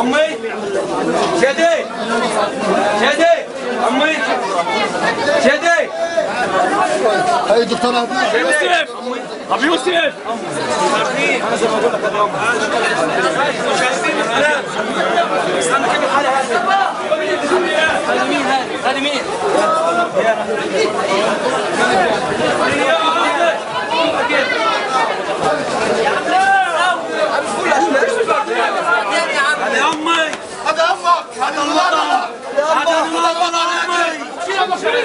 أمي سيدي سيدي أمي. سيدي هاي دكتور عدنان يوسف ابو يوسف أنا زي ما بقول لك اليوم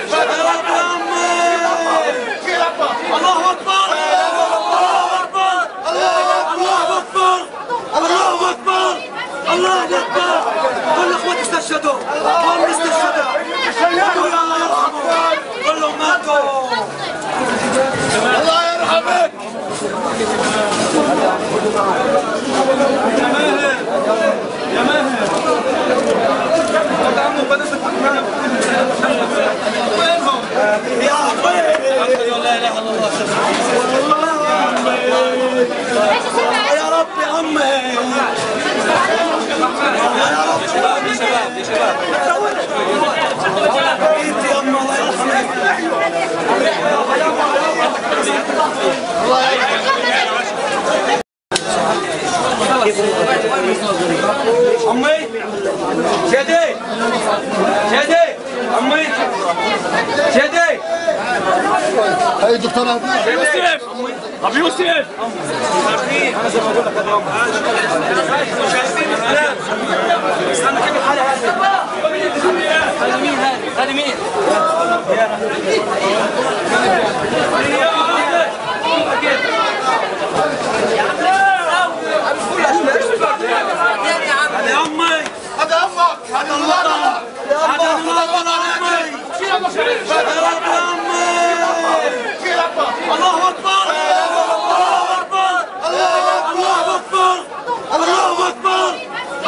Bye-bye. يا رب يا عمي يا رب شباب يا شباب يا شباب يا يرحمك امي سيدي دكتور ابو يوسف. أنا زي ما بقول لك اليوم استنى كيف الحاله هذه هذا مين مين؟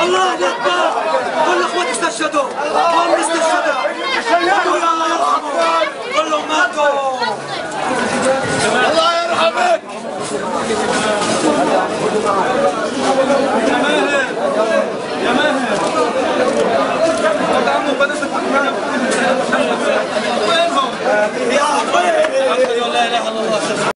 الله أكبر. كل إخواتي استشهدوا. هم